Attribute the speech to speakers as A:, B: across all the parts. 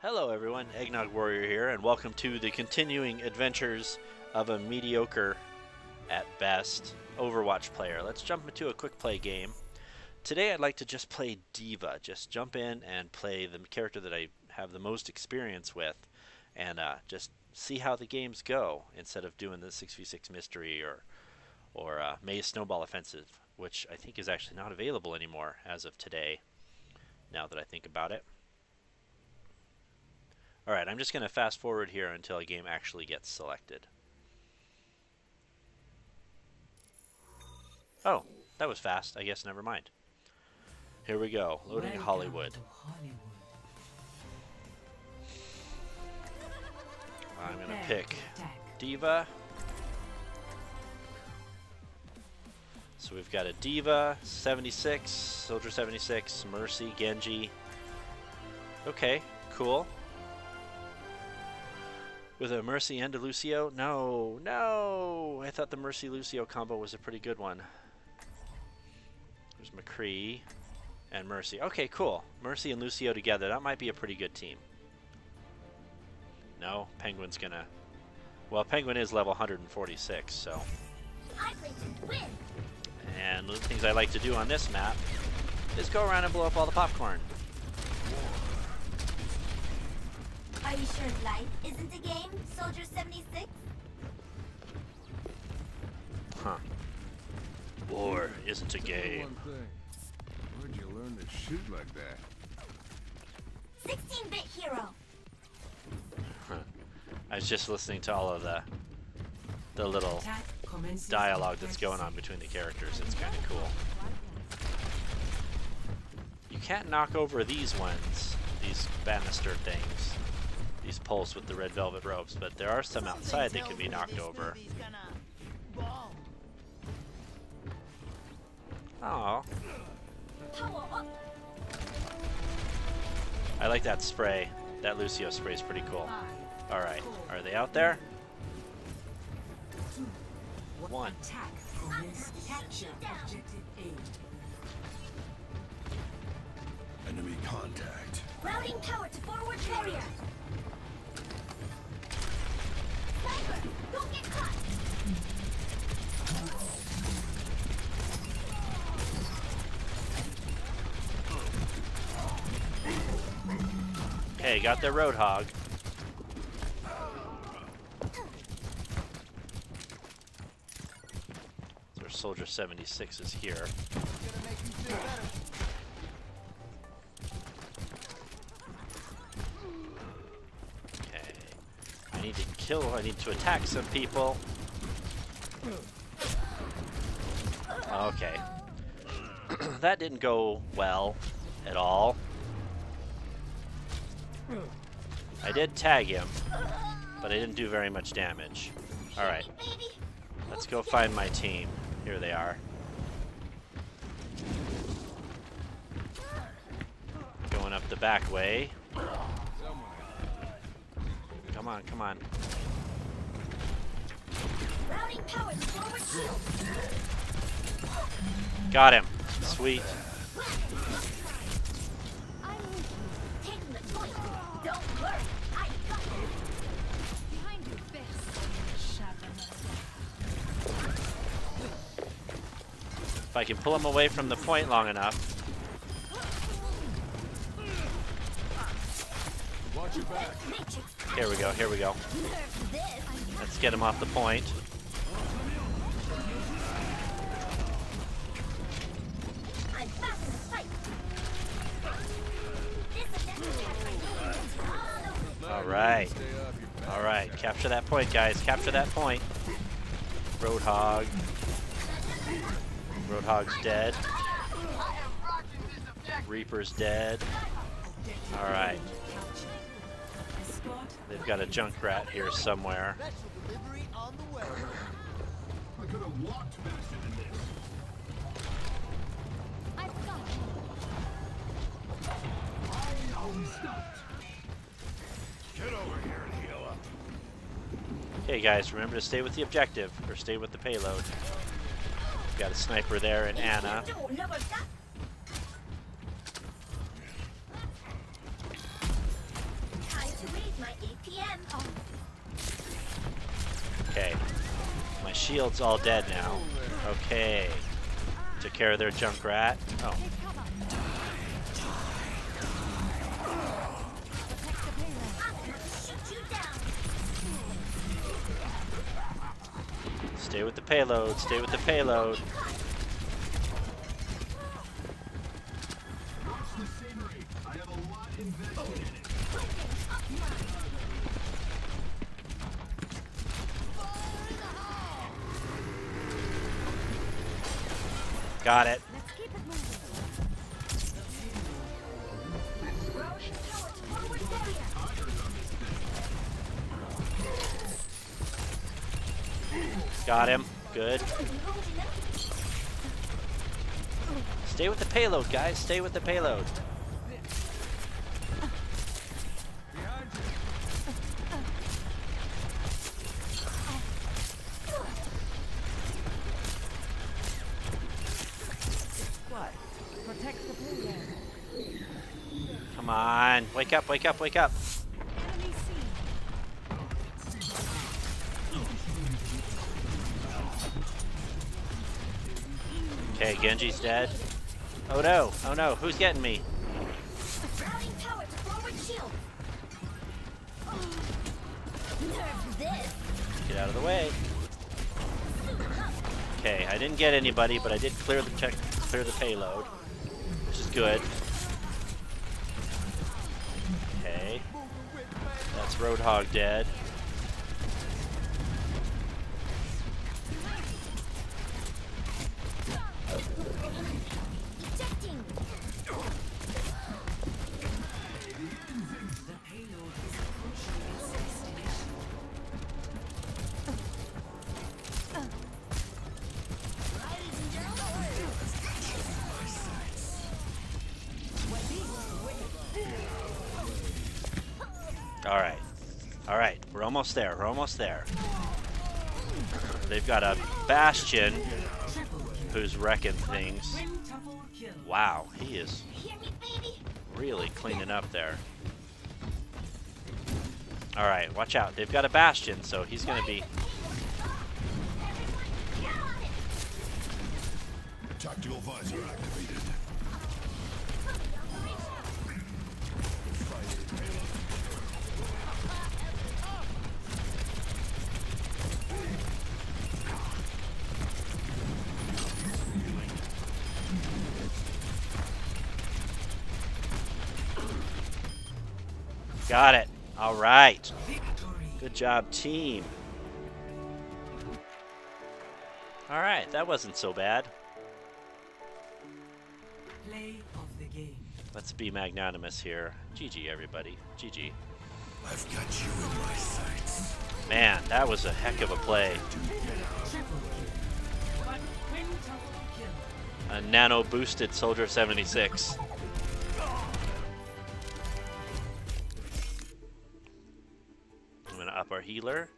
A: Hello everyone, Eggnog Warrior here, and welcome to the continuing adventures of a mediocre, at best, Overwatch player. Let's jump into a quick play game. Today I'd like to just play D.Va, just jump in and play the character that I have the most experience with, and uh, just see how the games go, instead of doing the 6v6 mystery or, or uh, Mei's Snowball Offensive, which I think is actually not available anymore as of today, now that I think about it. Alright, I'm just going to fast forward here until a game actually gets selected. Oh, that was fast. I guess never mind. Here we go. Loading Hollywood.
B: Hollywood.
A: I'm going to pick. D.Va. So we've got a D.Va, 76, Soldier 76, Mercy, Genji. Okay, cool. With a Mercy and a Lucio? No, no! I thought the Mercy Lucio combo was a pretty good one. There's McCree and Mercy. Okay, cool. Mercy and Lucio together. That might be a pretty good team. No, Penguin's gonna. Well, Penguin is level 146, so.
C: I play to win.
A: And the things I like to do on this map is go around and blow up all the popcorn.
C: Are you sure life isn't a game, Soldier 76?
A: Huh. War isn't a game.
D: Where'd you learn to shoot like that?
C: 16-bit hero.
A: I was just listening to all of the the little dialogue that's going on between the characters. It's kind of cool. You can't knock over these ones, these banister things, these poles with the red velvet ropes, but there are some outside that can be knocked over. Oh, I like that spray. That Lucio spray is pretty cool. All right, are they out there? One.
B: Attack commences. Capture.
D: Enemy contact.
C: Routing power to forward warrior.
A: Okay, got their Roadhog. Their Soldier 76 is here. Kill, I need to attack some people. Okay. that didn't go well at all. I did tag him, but I didn't do very much damage. Alright, let's go find my team. Here they are. Going up the back way. Come on, come on.
C: Routing power to forward shield.
A: Got him. Sweet.
C: I'm taking the point. Don't worry. I got this. Behind him. Sweet.
A: If I can pull him away from the point long enough.
D: Watch your back.
C: Matrix.
A: Here we go, here we go. Let's get him off the point. Alright. Alright, capture that point, guys. Capture that point. Roadhog. Roadhog's dead. Reaper's dead. Alright, they've got a Junkrat here somewhere.
D: Get over here and heal up.
A: Okay, guys, remember to stay with the objective, or stay with the payload. We've got a sniper there and Ana. Okay. My shield's all dead now. Okay. Took care of their Junkrat. Oh. Stay with the payload. Stay with the payload. Got it. Got him. Good. Stay with the payload, guys. Stay with the payload.
D: Behind you.
B: Squad, protect the payload.
A: Come on. Wake up, wake up, wake up. Genji's dead. Oh no, oh no, who's getting me? Get out of the way. Okay, I didn't get anybody, but I did clear the check, clear the payload, which is good. Okay, that's Roadhog dead. All right, all right, we're almost there. We're almost there. They've got a Bastion who's wrecking things. Wow, he is really cleaning up there. All right, watch out. They've got a Bastion, so he's be.
E: Get on it.
F: Tactical visor activated.
A: Got it. All right. Good job, team. All right, that wasn't so bad.
B: Play of the game.
A: Let's be magnanimous here. GG, everybody. GG.
F: I've got you in my sights.
A: Man, that was a heck of a play.
B: Triple kill. But quintuple kill.
A: A nano boosted Soldier 76. Up our healer.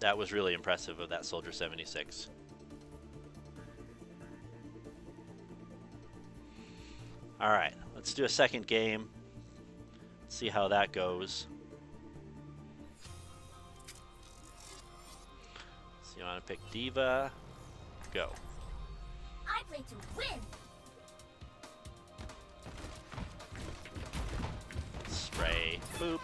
A: That was really impressive of that Soldier 76. All right, let's do a second game. See how that goes. You want to pick D.Va? Go.
E: I play to win.
A: Spray. Boop.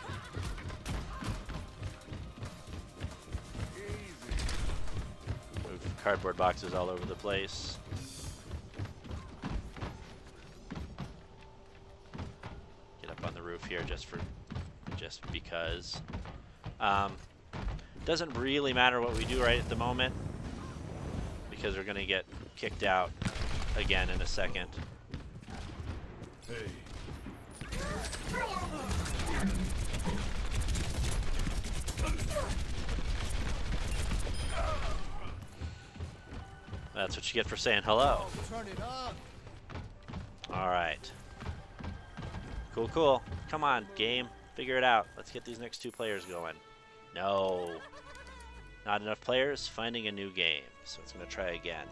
A: Move cardboard boxes all over the place. Get up on the roof here just for, just because. Um, doesn't really matter what we do right at the moment because we're gonna get kicked out again in a second.
F: Hey,
A: That's what you get for saying hello.
D: Turn it up.
A: All right. Cool, cool. Come on, game. Figure it out. Let's get these next two players going. No. Not enough players, finding a new game. So it's going to try again.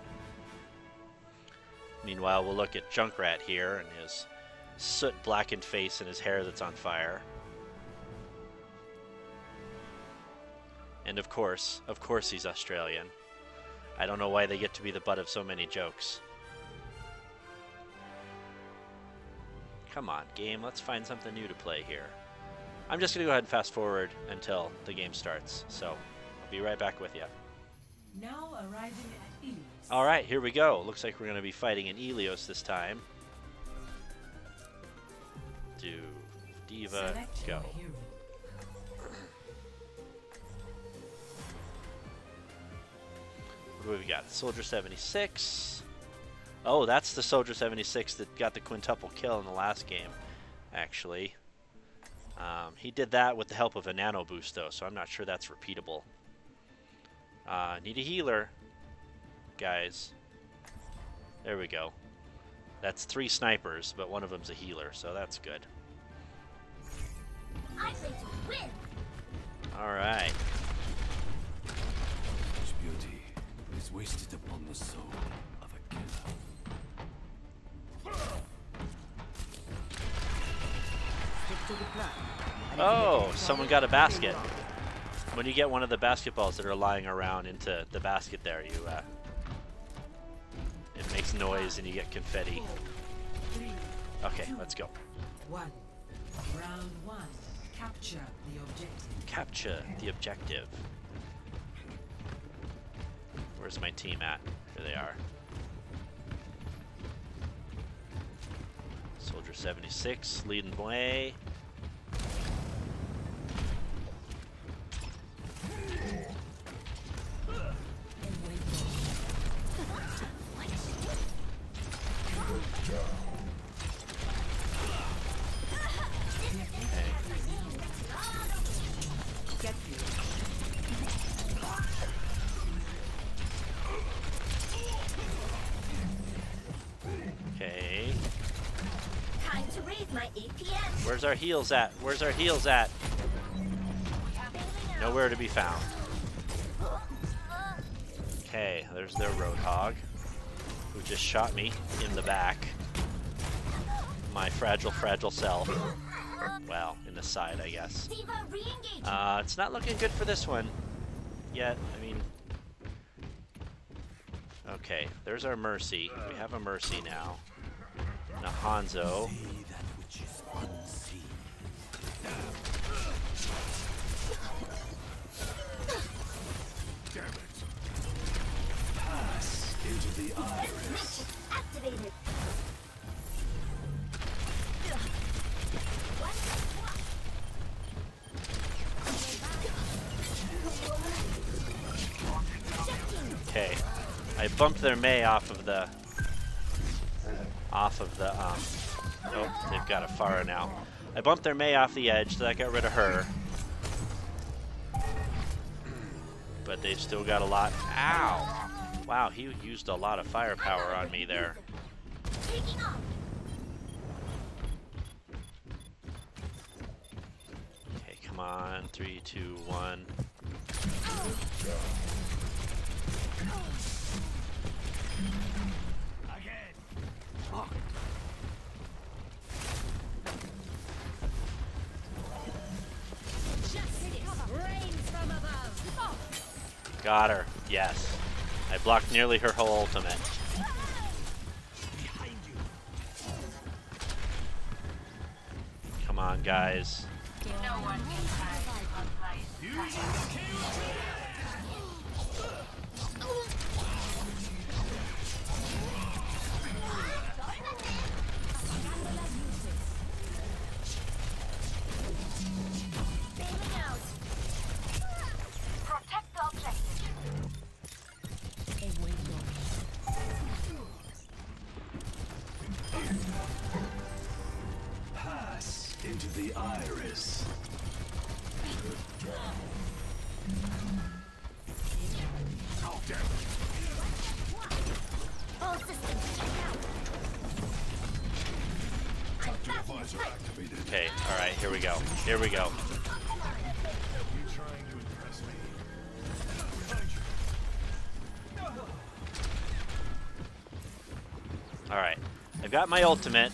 A: Meanwhile, we'll look at Junkrat here and his soot blackened face and his hair that's on fire. And of course, of course he's Australian. I don't know why they get to be the butt of so many jokes. Come on, game, let's find something new to play here. I'm just going to go ahead and fast forward until the game starts, so I'll be right back with you.
B: Now arriving at Ilios.
A: Alright, here we go. Looks like we're going to be fighting in Ilios this time. Do D.Va,
B: Select
A: go. What do we got? Soldier 76. Oh, that's the Soldier 76 that got the quintuple kill in the last game, actually. Um, he did that with the help of a nano boost, though, so I'm not sure that's repeatable. Uh, need a healer, guys. There we go. That's three snipers, but one of them's a healer, so that's good.
E: I play to win.
A: All right.
F: Such beauty is wasted upon the soul of a killer.
A: Oh, someone got a basket. When you get one of the basketballs that are lying around into the basket there, you uh, it makes noise and you get confetti. Okay, let's go.
B: one. Round one. Capture the objective.
A: Capture the objective. Where's my team at? Here they are. Soldier 76 leading the way. Where's our heals at? Where's our heals at? Nowhere to be found. Okay, there's their Roadhog, who just shot me in the back. My fragile, fragile self. Well, in the side, I guess. Uh, it's not looking good for this one yet. I mean, okay, there's our Mercy. We have a Mercy now. And a Hanzo. Okay, I bumped their Mei off of the off of the um. Oh, they've got a Pharah now. I bumped their Mei off the edge, so that got rid of her. But they've still got a lot. Ow! Wow, he used a lot of firepower on me there. Okay, come on. Three, two, one. Got her. Yes. I blocked nearly her whole ultimate. Come on, guys.
E: Bailing the
F: iris.
E: All systems
A: Okay, alright, here we go. Here we go. Alright. I've got my ultimate.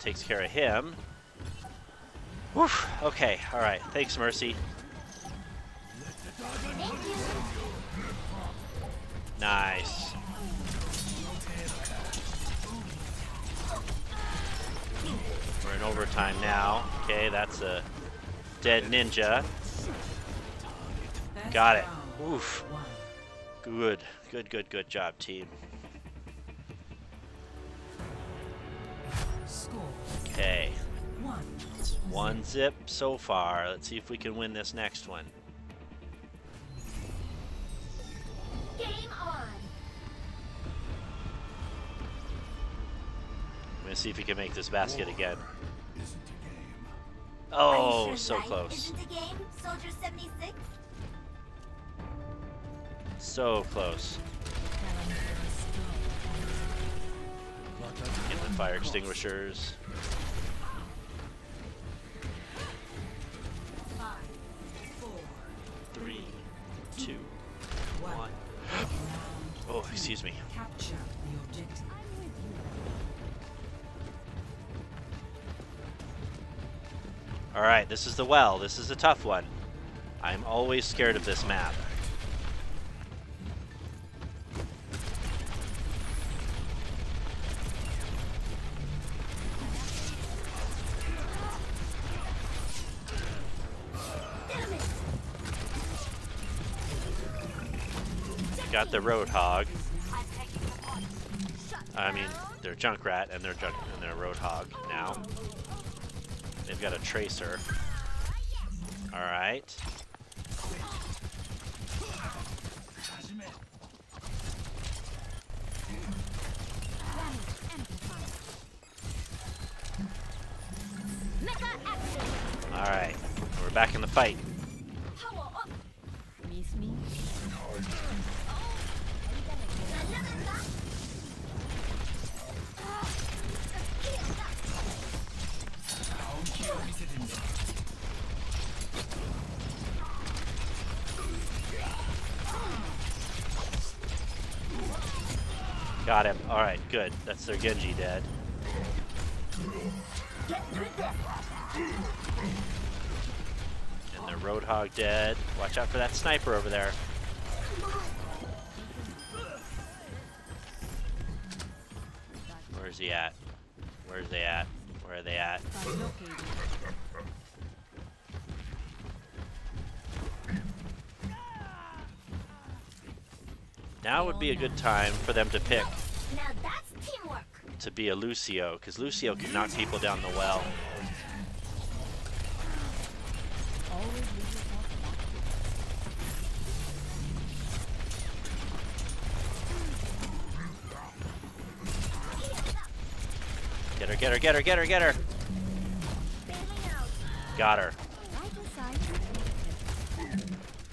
A: Takes care of him. Woof. Okay, alright. Thanks, Mercy.
E: Thank.
A: Nice. We're in overtime now. Okay, that's a dead ninja. Got it. Oof. Good. Good, good, good job, team. Okay.
B: One.
A: It's one zip so far. Let's see if we can win this next one.
E: Game on.
A: I'm gonna see if we can make this basket again.
F: Isn't a game.
E: Oh, are you
A: Oh,
E: sure
A: so
E: life
A: close.
E: Isn't a game, Soldier 76?
A: So close. Get the fire extinguishers. Excuse me. Alright, this is the well. This is a tough one. I'm always scared of this map. Got the Roadhog. I mean, they're Junkrat and they're Junk and they're Roadhog now. They've got a Tracer. All right. All right, We're back in the fight. Got him. All right, good. That's their Genji dead. And their Roadhog dead. Watch out for that sniper over there. Where's he at? Where's they at? Where are they at? Now would be a good time for them to pick
E: Now that's teamwork.
A: to be a Lucio, because Lucio can knock people down the well. Get her, get her, get her, get her, get her! Got her.
C: Right inside.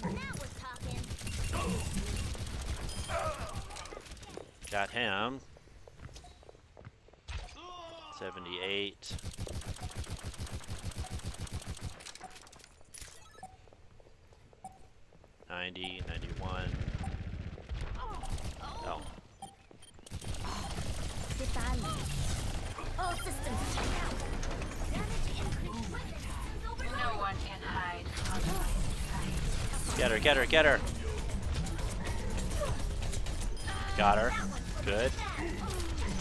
E: Now we're talking.
A: Got him. 78. Ninety, ninety-one. Oh,
E: All systems check out. Damage increase. Weapon systems overloaded.
G: No one can hide.
A: get her, get her, get her. Got her. Good.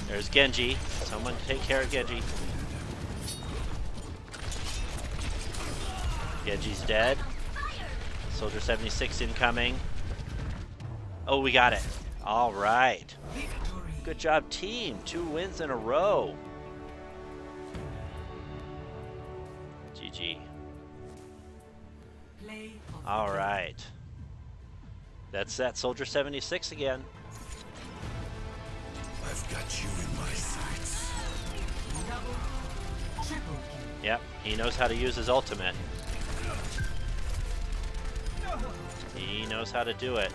A: There's Genji. Someone take care of Genji. Genji's dead. Soldier 76 incoming. Oh, we got it. All right. Good job, team. Two wins in a row. GG. All right. That's that Soldier 76 again.
F: I've got you in my sights.
A: Yep, he knows how to use his ultimate. He knows how to do it.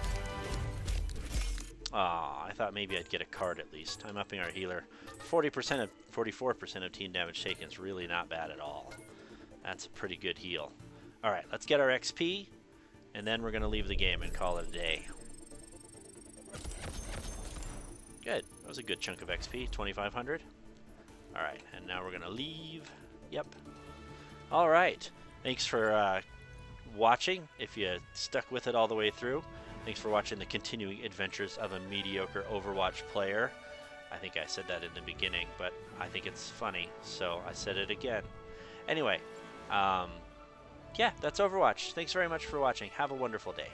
A: Aw, I thought maybe I'd get a card at least. I'm upping our healer. 40% of 44% of team damage taken is really not bad at all. That's a pretty good heal. All right, let's get our XP and then we're going to leave the game and call it a day. Good. Was a good chunk of XP, 2,500. All right, and now we're going to leave. Yep. All right. Thanks for uh, watching. If you stuck with it all the way through, thanks for watching the continuing adventures of a mediocre Overwatch player. I think I said that in the beginning, but I think it's funny, so I said it again. Anyway, um, yeah, that's Overwatch. Thanks very much for watching. Have a wonderful day.